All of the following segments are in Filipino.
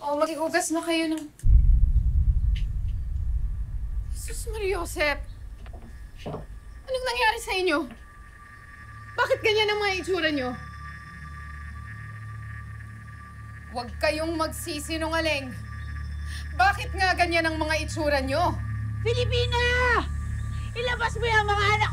ako. Mag-iugas na kayo ng... Jesus Mariosep! Anong nangyari sa inyo? Bakit ganyan ang mga itsura nyo? Huwag kayong magsisinungaling. Bakit nga ganyan ang mga itsura nyo? Pilipina! Ilabas mo yung mga anak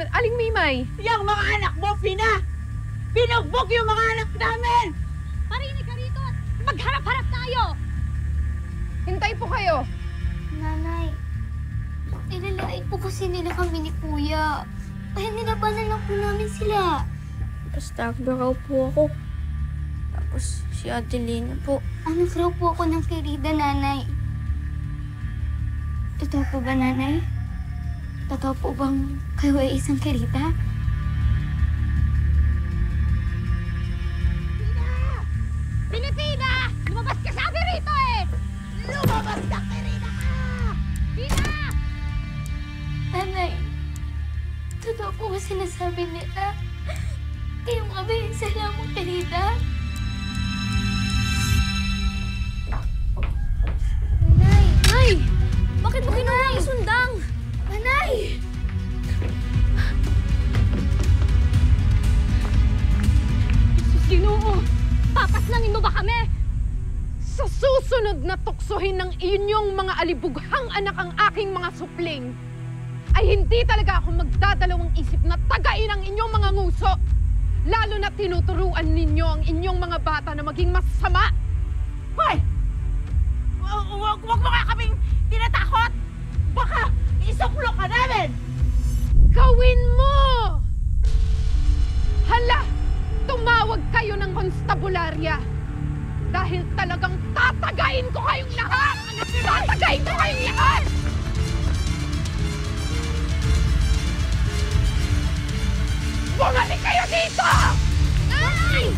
yun? Aling Mimay? Yung mga anak mo, Pina! Binugbog yung mga anak namin! Marinig ka rito at magharap-harap tayo! Hintay po kayo. Nanay, ilalait po kasi nila kami ni Kuya. Kaya nilabanan lang po namin sila. Basta raw po ako. Tapos si Ate Lina po. Anak raw po ako ng Kirida, Nanay. Totoo po ba, Nanay? Totoo po bang kayo ay isang Kirida? Pilipina! Lumabas ka sabi rito eh! Lumabas ka! Pina! Nanay, totoo po ba sinasabi nila? Kayo nga ba yung sala mong Kirida? Papaslangin mo ba kami? Sa susunod na tuksohin ng inyong mga alibughang anak ang aking mga supling, ay hindi talaga ako magdadalawang isip na tagain ang inyong mga nguso. Lalo na tinuturuan ninyo ang inyong mga bata na maging masama. Hoy! Huwag wag, wag mo nga kaming tinatakot! Baka isuklo ka namin! Gawin mo! Albularya. Dahil talagang tatagain ko kayong lahat! Tatagain ko kayong lahat! Bumalik kayo dito! Ay!